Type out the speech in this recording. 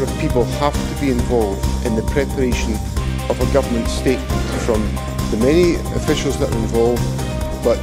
number of people have to be involved in the preparation of a government statement from the many officials that are involved, but